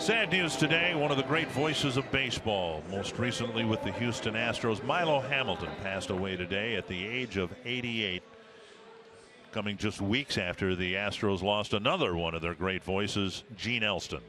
Sad news today. One of the great voices of baseball, most recently with the Houston Astros, Milo Hamilton, passed away today at the age of 88. Coming just weeks after the Astros lost another one of their great voices, Gene Elston.